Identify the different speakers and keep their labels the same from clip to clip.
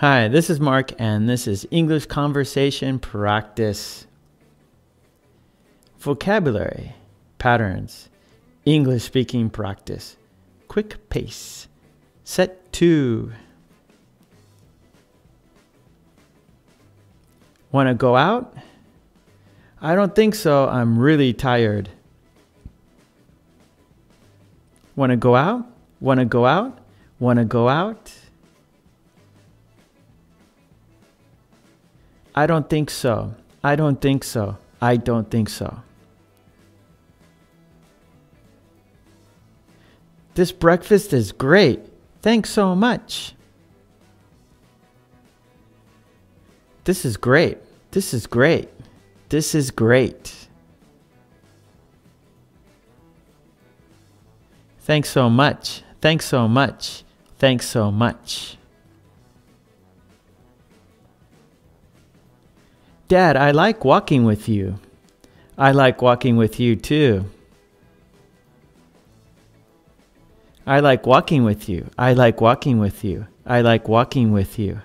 Speaker 1: Hi, this is Mark, and this is English Conversation Practice. Vocabulary, patterns, English speaking practice, quick pace. Set two. Want to go out? I don't think so. I'm really tired. Want to go out? Want to go out? Want to go out? I don't think so. I don't think so. I don't think so. This breakfast is great. Thanks so much. This is great. This is great. This is great. Thanks so much. Thanks so much. Thanks so much. Dad, I like walking with you. I like walking with you too. I like walking with you. I like walking with you. I like walking with you.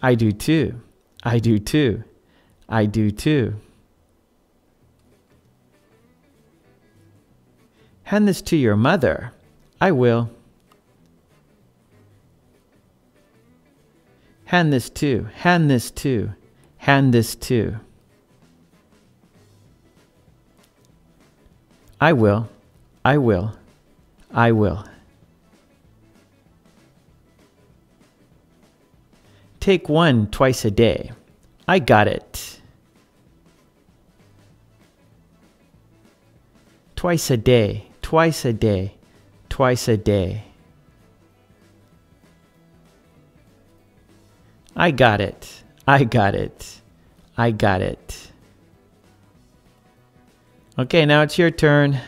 Speaker 1: I do too. I do too. I do too. Hand this to your mother. I will. Hand this to. Hand this to. Hand this to. I will. I will. I will. Take one twice a day. I got it. Twice a day, twice a day, twice a day. I got it. I got it. I got it. Okay, now it's your turn.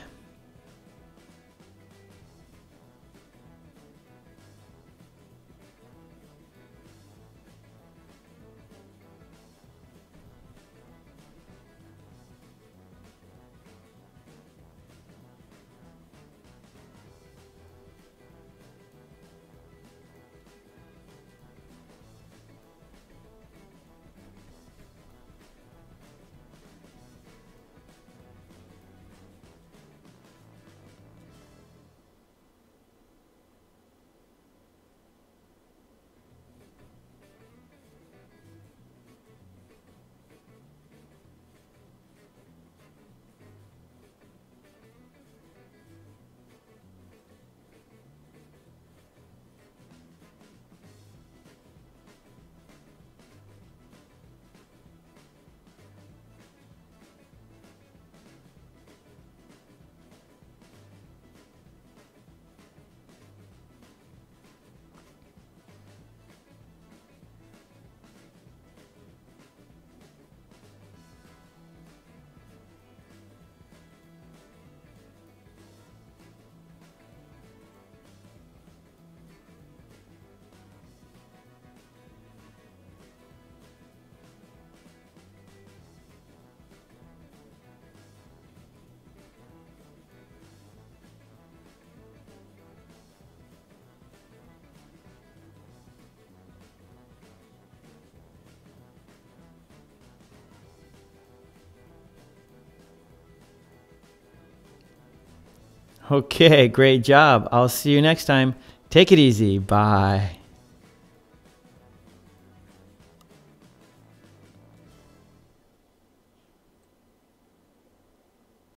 Speaker 1: Okay, great job. I'll see you next time. Take it easy. Bye.